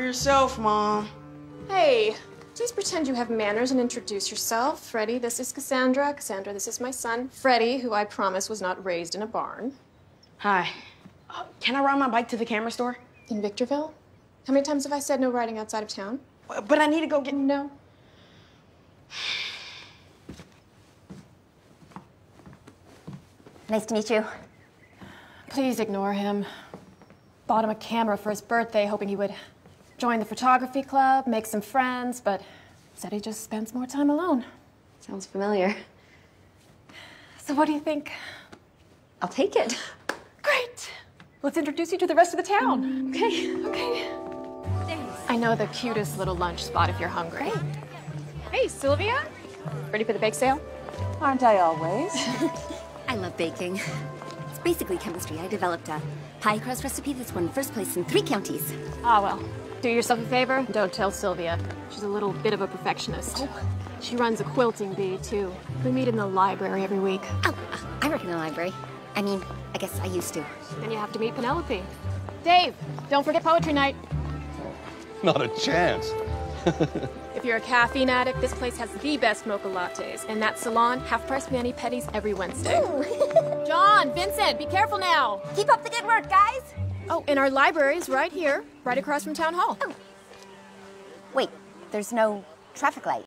yourself, Mom. Hey, please pretend you have manners and introduce yourself. Freddie, this is Cassandra. Cassandra, this is my son. Freddie, who I promise was not raised in a barn. Hi. Uh, can I ride my bike to the camera store? In Victorville? How many times have I said no riding outside of town? But I need to go get. No. Nice to meet you. Please ignore him. Bought him a camera for his birthday, hoping he would join the photography club, make some friends, but said he just spends more time alone. Sounds familiar. So what do you think? I'll take it. Great. Let's introduce you to the rest of the town. Okay. Okay. I know the cutest little lunch spot if you're hungry. Hey, Sylvia. Ready for the bake sale? Aren't I always? I love baking. It's basically chemistry. I developed a pie crust recipe that's won first place in three counties. Ah, well. Do yourself a favor. Don't tell Sylvia. She's a little bit of a perfectionist. Oh. She runs a quilting bee, too. We meet in the library every week. Oh, I work in the library. I mean, I guess I used to. Then you have to meet Penelope. Dave, don't forget poetry night. Not a chance. If you're a caffeine addict, this place has the best mocha lattes. And that salon, half price mani pedis every Wednesday. John, Vincent, be careful now. Keep up the good work, guys! Oh, and our library is right here, right across from Town Hall. Oh. Wait, there's no traffic light.